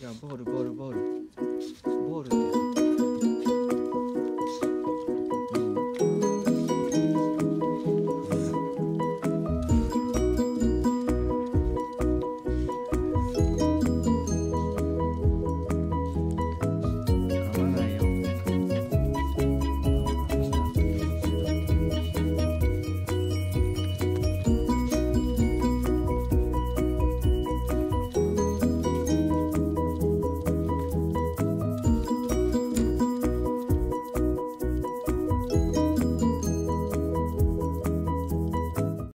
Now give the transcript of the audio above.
got border, border, border.